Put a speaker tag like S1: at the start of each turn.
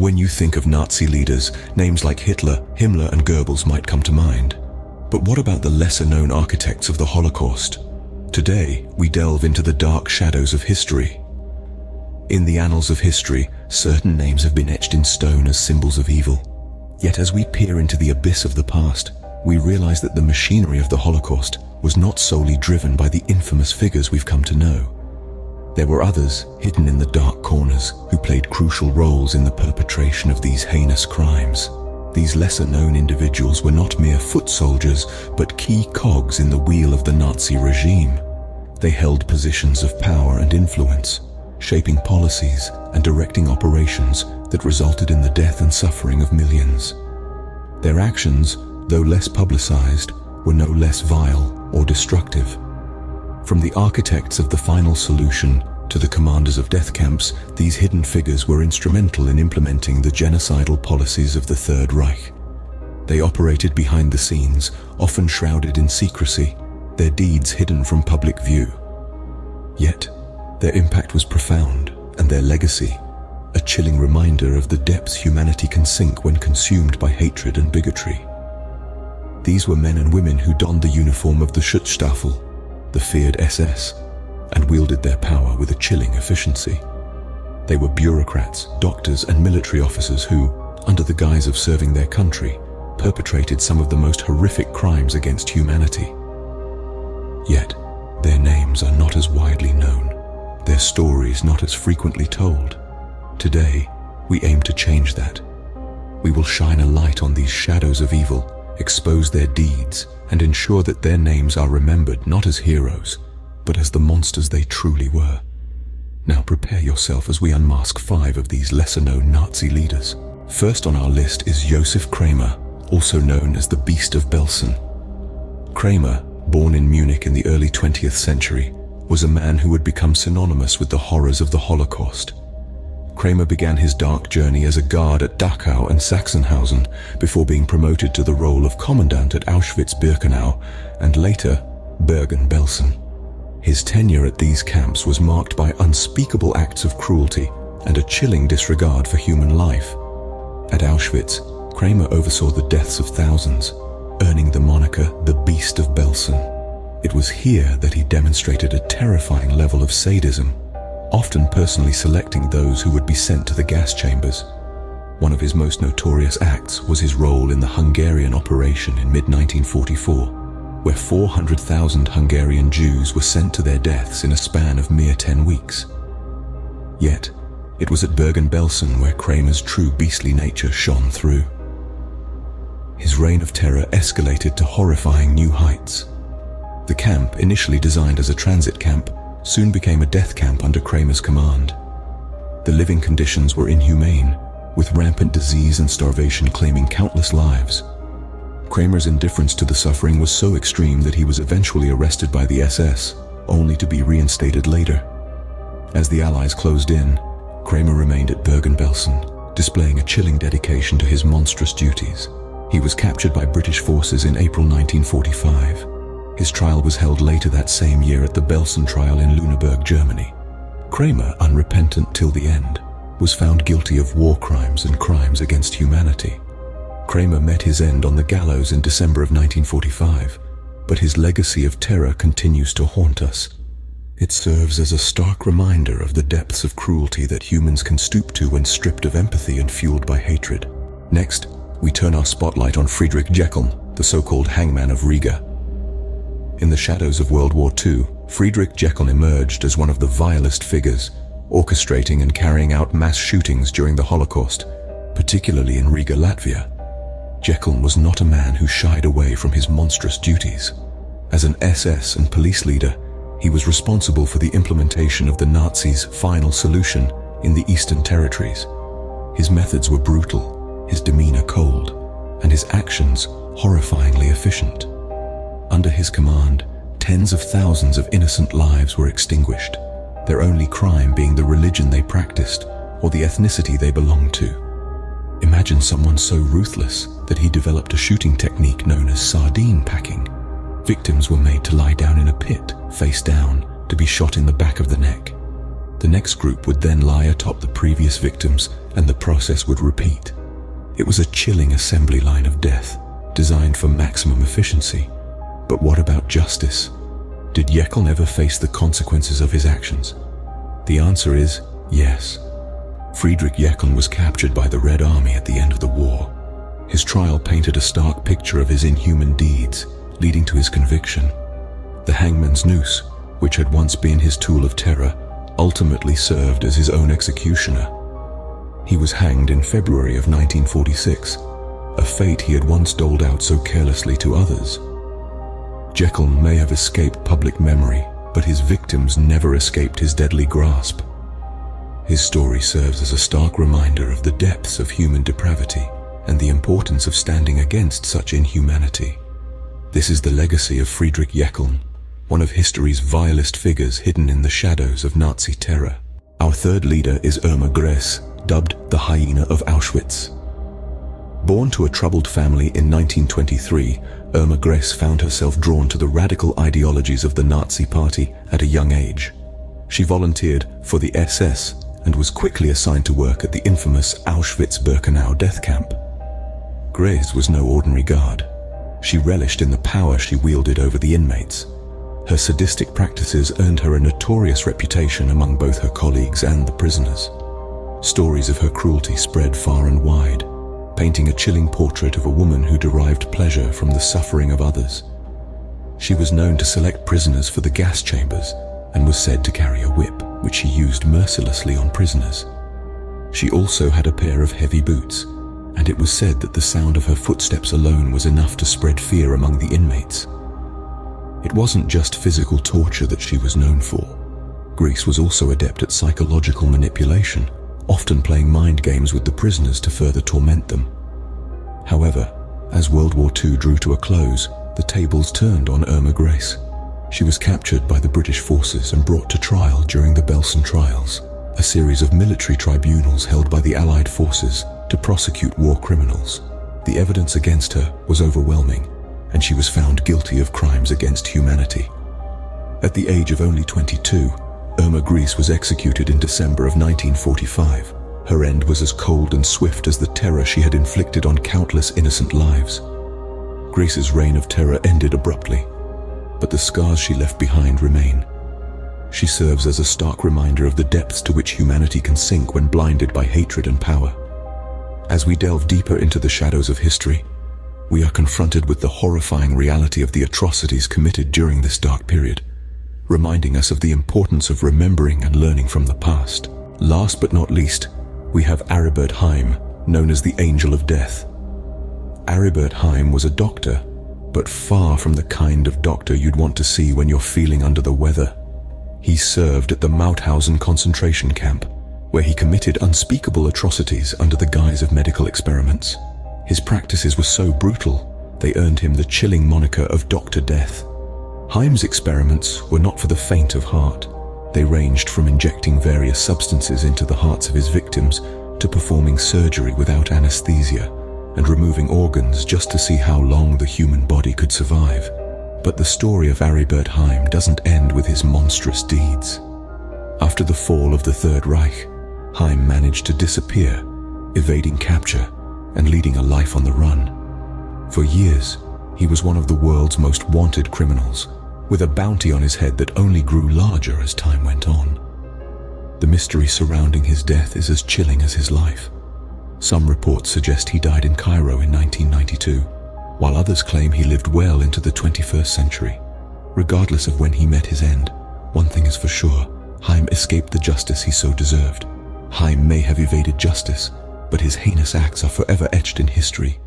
S1: when you think of Nazi leaders, names like Hitler, Himmler and Goebbels might come to mind. But what about the lesser-known architects of the Holocaust? Today, we delve into the dark shadows of history. In the annals of history, certain names have been etched in stone as symbols of evil. Yet as we peer into the abyss of the past, we realize that the machinery of the Holocaust was not solely driven by the infamous figures we've come to know. There were others hidden in the dark corners who played crucial roles in the perpetration of these heinous crimes. These lesser-known individuals were not mere foot soldiers, but key cogs in the wheel of the Nazi regime. They held positions of power and influence, shaping policies and directing operations that resulted in the death and suffering of millions. Their actions, though less publicized, were no less vile or destructive. From the architects of the final solution to the commanders of death camps, these hidden figures were instrumental in implementing the genocidal policies of the Third Reich. They operated behind the scenes, often shrouded in secrecy, their deeds hidden from public view. Yet, their impact was profound, and their legacy, a chilling reminder of the depths humanity can sink when consumed by hatred and bigotry. These were men and women who donned the uniform of the Schutzstaffel, the feared SS, and wielded their power with a chilling efficiency. They were bureaucrats, doctors and military officers who, under the guise of serving their country, perpetrated some of the most horrific crimes against humanity. Yet, their names are not as widely known, their stories not as frequently told. Today, we aim to change that. We will shine a light on these shadows of evil, expose their deeds, and ensure that their names are remembered not as heroes, but as the monsters they truly were. Now prepare yourself as we unmask five of these lesser-known Nazi leaders. First on our list is Josef Kramer, also known as the Beast of Belsen. Kramer, born in Munich in the early 20th century, was a man who would become synonymous with the horrors of the Holocaust. Kramer began his dark journey as a guard at Dachau and Sachsenhausen before being promoted to the role of commandant at Auschwitz-Birkenau and later Bergen-Belsen. His tenure at these camps was marked by unspeakable acts of cruelty and a chilling disregard for human life. At Auschwitz, Kramer oversaw the deaths of thousands, earning the moniker the Beast of Belsen. It was here that he demonstrated a terrifying level of sadism often personally selecting those who would be sent to the gas chambers. One of his most notorious acts was his role in the Hungarian operation in mid-1944, where 400,000 Hungarian Jews were sent to their deaths in a span of mere 10 weeks. Yet, it was at Bergen-Belsen where Kramer's true beastly nature shone through. His reign of terror escalated to horrifying new heights. The camp, initially designed as a transit camp, soon became a death camp under Kramer's command. The living conditions were inhumane, with rampant disease and starvation claiming countless lives. Kramer's indifference to the suffering was so extreme that he was eventually arrested by the SS, only to be reinstated later. As the Allies closed in, Kramer remained at Bergen-Belsen, displaying a chilling dedication to his monstrous duties. He was captured by British forces in April 1945 his trial was held later that same year at the Belsen trial in Lüneburg, Germany. Kramer, unrepentant till the end, was found guilty of war crimes and crimes against humanity. Kramer met his end on the gallows in December of 1945, but his legacy of terror continues to haunt us. It serves as a stark reminder of the depths of cruelty that humans can stoop to when stripped of empathy and fueled by hatred. Next, we turn our spotlight on Friedrich Jeckeln, the so-called hangman of Riga. In the shadows of World War II, Friedrich Jeckeln emerged as one of the vilest figures, orchestrating and carrying out mass shootings during the Holocaust, particularly in Riga, Latvia. Jeckeln was not a man who shied away from his monstrous duties. As an SS and police leader, he was responsible for the implementation of the Nazis' final solution in the Eastern Territories. His methods were brutal, his demeanor cold, and his actions horrifyingly efficient. Under his command, tens of thousands of innocent lives were extinguished, their only crime being the religion they practiced or the ethnicity they belonged to. Imagine someone so ruthless that he developed a shooting technique known as sardine packing. Victims were made to lie down in a pit, face down, to be shot in the back of the neck. The next group would then lie atop the previous victims and the process would repeat. It was a chilling assembly line of death, designed for maximum efficiency. But what about justice? Did Jeckeln never face the consequences of his actions? The answer is yes. Friedrich Jeckeln was captured by the Red Army at the end of the war. His trial painted a stark picture of his inhuman deeds, leading to his conviction. The hangman's noose, which had once been his tool of terror, ultimately served as his own executioner. He was hanged in February of 1946, a fate he had once doled out so carelessly to others. Jeckeln may have escaped public memory, but his victims never escaped his deadly grasp. His story serves as a stark reminder of the depths of human depravity and the importance of standing against such inhumanity. This is the legacy of Friedrich Jeckeln, one of history's vilest figures hidden in the shadows of Nazi terror. Our third leader is Irma Grese, dubbed the hyena of Auschwitz. Born to a troubled family in 1923, Irma Grese found herself drawn to the radical ideologies of the Nazi Party at a young age. She volunteered for the SS and was quickly assigned to work at the infamous Auschwitz-Birkenau death camp. Grese was no ordinary guard. She relished in the power she wielded over the inmates. Her sadistic practices earned her a notorious reputation among both her colleagues and the prisoners. Stories of her cruelty spread far and wide, painting a chilling portrait of a woman who derived pleasure from the suffering of others. She was known to select prisoners for the gas chambers and was said to carry a whip, which she used mercilessly on prisoners. She also had a pair of heavy boots, and it was said that the sound of her footsteps alone was enough to spread fear among the inmates. It wasn't just physical torture that she was known for. Grese was also adept at psychological manipulation, often playing mind games with the prisoners to further torment them. However, as World War II drew to a close, the tables turned on Irma Grese. She was captured by the British forces and brought to trial during the Belsen Trials, a series of military tribunals held by the Allied forces to prosecute war criminals. The evidence against her was overwhelming, and she was found guilty of crimes against humanity. At the age of only 22, Irma Grese was executed in December of 1945. Her end was as cold and swift as the terror she had inflicted on countless innocent lives. Grese's reign of terror ended abruptly, but the scars she left behind remain. She serves as a stark reminder of the depths to which humanity can sink when blinded by hatred and power. As we delve deeper into the shadows of history, we are confronted with the horrifying reality of the atrocities committed during this dark period reminding us of the importance of remembering and learning from the past. Last but not least, we have Aribert Heim, known as the Angel of Death. Aribert Heim was a doctor, but far from the kind of doctor you'd want to see when you're feeling under the weather. He served at the Mauthausen concentration camp, where he committed unspeakable atrocities under the guise of medical experiments. His practices were so brutal, they earned him the chilling moniker of Dr. Death. Heim's experiments were not for the faint of heart. They ranged from injecting various substances into the hearts of his victims to performing surgery without anesthesia and removing organs just to see how long the human body could survive. But the story of Aribert Heim doesn't end with his monstrous deeds. After the fall of the Third Reich, Heim managed to disappear, evading capture and leading a life on the run. For years, he was one of the world's most wanted criminals with a bounty on his head that only grew larger as time went on. The mystery surrounding his death is as chilling as his life. Some reports suggest he died in Cairo in 1992, while others claim he lived well into the 21st century. Regardless of when he met his end, one thing is for sure, Heim escaped the justice he so deserved. Heim may have evaded justice, but his heinous acts are forever etched in history